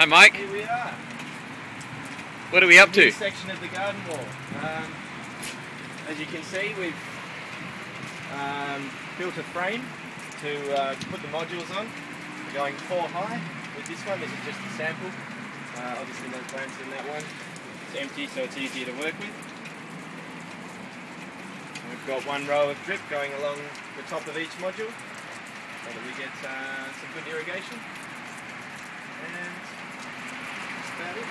Hi, Mike. Here we are. What are we up to? This section of the garden wall. Um, as you can see, we've um, built a frame to uh, put the modules on. We're going four high with this one. This is just a sample. Uh, obviously, no plants in that one. It's empty, so it's easier to work with. We've got one row of drip going along the top of each module so that we get uh, some good irrigation. And that's about it.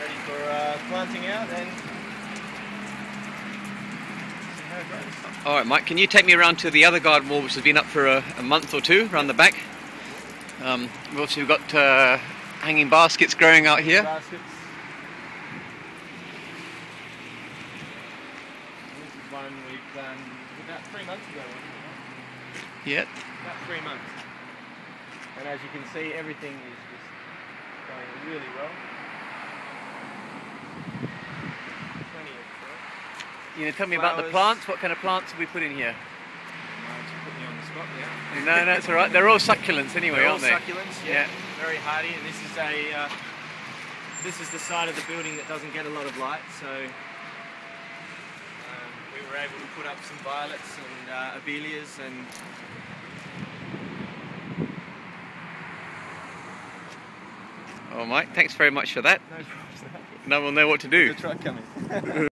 Ready for uh, planting out and see how it goes. All right, Mike. Can you take me around to the other garden wall, which has been up for a, a month or two, around the back? Um, we've also got uh, hanging baskets growing out here. Baskets. This is one we've done about three months ago. wasn't it? Yeah. About three months. And as you can see, everything is just going really well. You know, tell me about the plants. What kind of plants have we put in here? Put me on the spot there. No, no, it's all right. They're all succulents anyway, They're aren't they? succulents, yeah. Yeah. Very hardy, and this is a uh, this is the side of the building that doesn't get a lot of light, so um, we were able to put up some violets and uh, abelias and Oh, Mike. Thanks very much for that. no problems. Now we'll know what to do. The truck coming.